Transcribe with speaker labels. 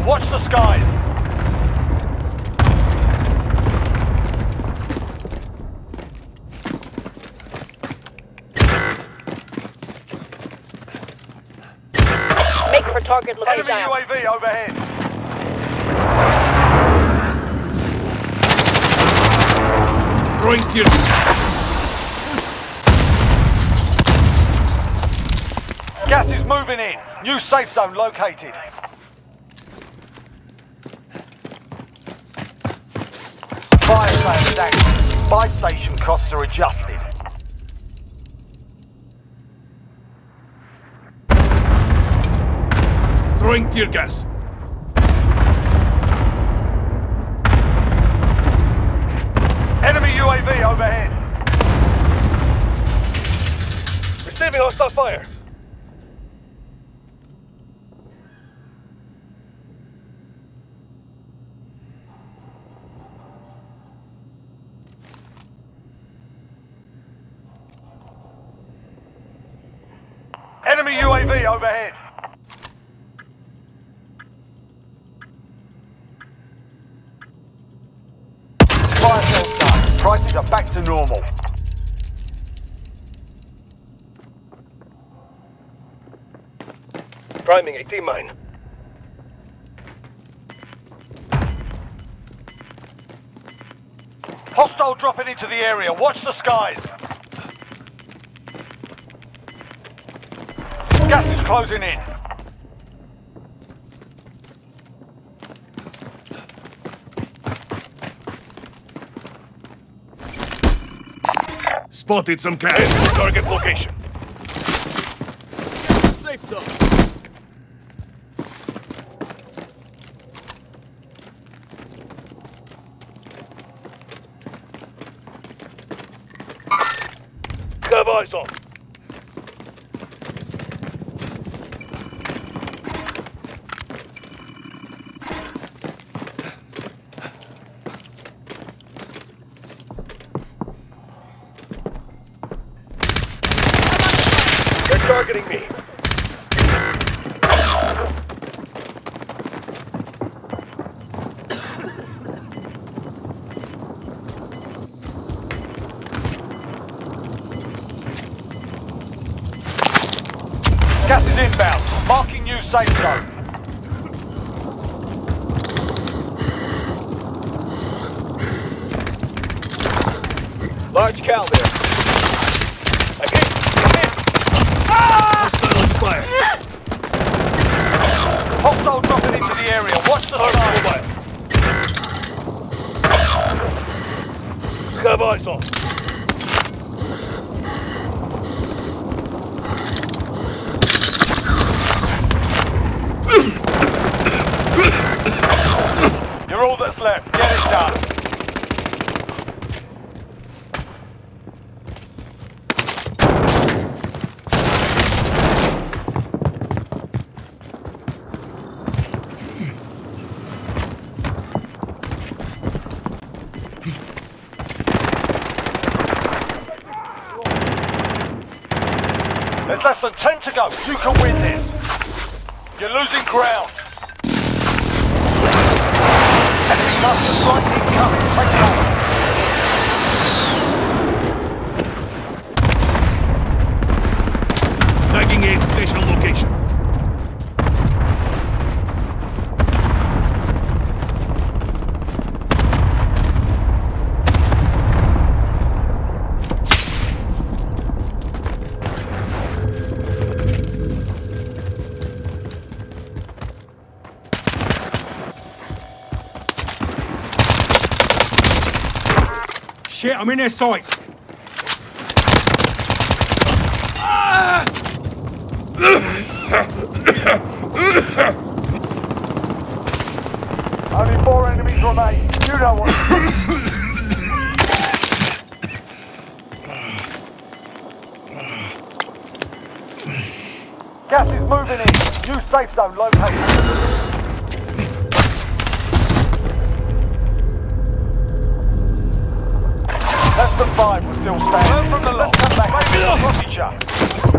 Speaker 1: and watch the skies. Make for target location.
Speaker 2: Enemy UAV overhead.
Speaker 3: Thank you.
Speaker 2: Gas is moving in. New safe zone located. Fire sale is active. Buy station costs are adjusted.
Speaker 3: Throwing tear gas.
Speaker 2: Enemy UAV overhead.
Speaker 4: Receiving hostile fire.
Speaker 2: Enemy UAV overhead. Fire done. Prices are back to normal.
Speaker 4: Priming 18 mine.
Speaker 2: Hostile dropping into the area. Watch the skies. Gas is closing in.
Speaker 3: Spotted some cash.
Speaker 4: Target location.
Speaker 3: Safe zone.
Speaker 4: Have eyes on. Targeting me.
Speaker 2: Gas is inbound. Marking new safe zone.
Speaker 4: Large cal there. Again.
Speaker 3: Hostile expired.
Speaker 2: Hostile dropping into the area. Watch the
Speaker 4: Armed
Speaker 2: skies.
Speaker 4: eyes on.
Speaker 2: You're all that's left. Get it done. Less than 10 to go. You can win this. You're losing ground. Enemy strike incoming. Take cover.
Speaker 5: Shit, I'm in their sights.
Speaker 2: Only four enemies remain. You know what. Gas is moving in. New safe zone located. Than five, we're still standing. Learn from the lot. Let's come back. Maybe each other.